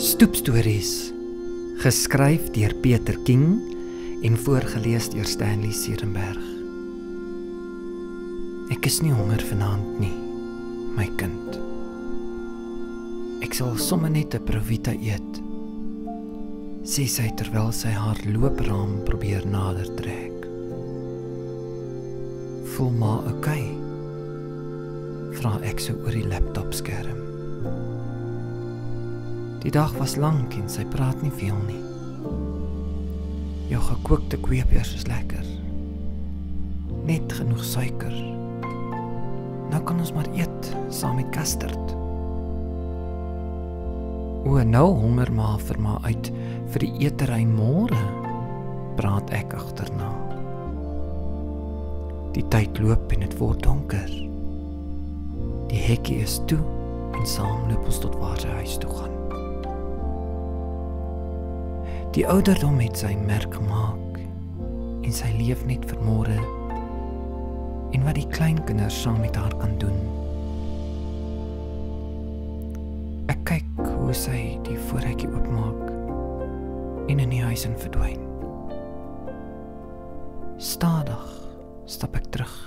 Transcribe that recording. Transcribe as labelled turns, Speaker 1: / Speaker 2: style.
Speaker 1: Stoepstories geskryf deur Pieter King en voorgeles deur Stanley Serenberg. Ek is nie honger vanaand nie, my kind. Ek sal sommer net 'n provita eet. Sê sy terwyl sy haar loopraam probeer nader trek. Voel maar. Okay. Vra ek so oor die laptopskerm. Die dag was lank en sy praat nie veel nie. Jou gekookte kweepers is lekker. Net genoeg suiker. Nou kan ons maar eet saam met custard. O, nou honger maar vir maar uit vir die eetery môre. Praat ek agterna. Die tyd loop en dit word donker. Die hekkie is toe en saam loop ons tot waar sy huis toe gaan. Die ouderdom het sy merk gemaak en sy leef net vir môre en wat die kleinkinders saam met haar kan doen. Ek kyk hoe sy die voorhekkie oopmaak en in die huis in verdwyn. Stadig stap ek terug